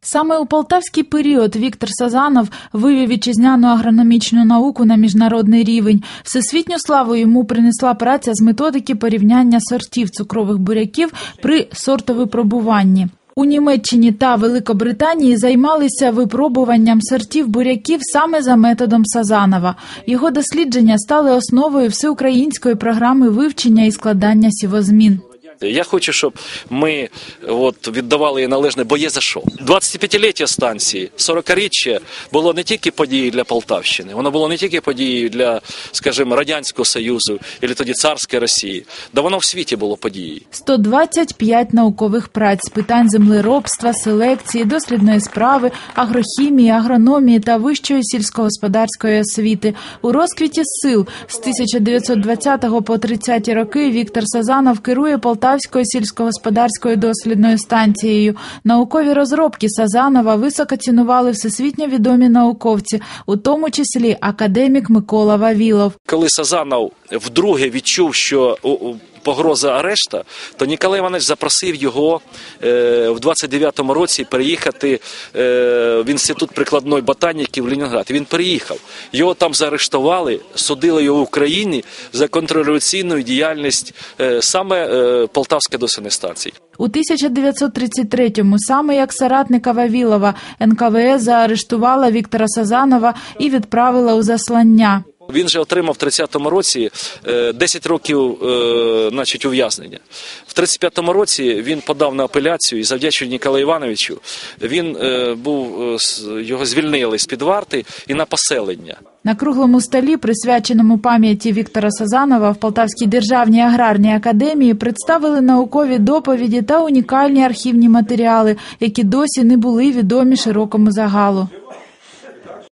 Саме у полтавський період Віктор Сазанов вивів вітчизняну агрономічну науку на міжнародний рівень. Всесвітню славу йому принесла праця з методики порівняння сортів цукрових буряків при сортовипробуванні. У Німеччині та Великобританії займалися випробуванням сортів буряків саме за методом Сазанова. Його дослідження стали основою всеукраїнської програми вивчення і складання сівозмін. Я хочу, щоб ми от, віддавали їй належне, бо є за що. 25-ліття станції, 40-річчя було не тільки подією для Полтавщини, воно було не тільки подією для, скажімо, Радянського Союзу, або тоді царської Росії, да воно в світі було подією. 125 наукових праць з питань землеробства, селекції, дослідної справи, агрохімії, агрономії та вищої сільськогосподарської освіти. У розквіті сил з 1920 по 30 роки Віктор Сазанов керує Полтавською сільськогосподарською дослідною станцією. Наукові розробки Сазанова високо цінували всесвітньо відомі науковці, у тому числі академік Микола Вавілов. Коли Сазанов вдруге відчув, що погроза арешта, то Ніколай Іванович запросив його е, в 29-му році переїхати е, в інститут прикладної ботаніки в Ленінград. Він переїхав. Його там заарештували, судили його в Україні за контрреволюційну діяльність е, саме Полтавської дослідної станції. У 1933-му саме як соратника Вавілова НКВС заарештувала Віктора Сазанова і відправила у заслання. Він же отримав в 30-му році е, 10 років е, значить, ув'язнення. В 35-му році він подав на апеляцію і завдячуючи Ніколаю Івановичу, він е, був е, його звільнили з під варти і на поселення. На круглому столі, присвяченому пам'яті Віктора Сазанова в Полтавській державній аграрній академії, представили наукові доповіді та унікальні архівні матеріали, які досі не були відомі широкому загалу.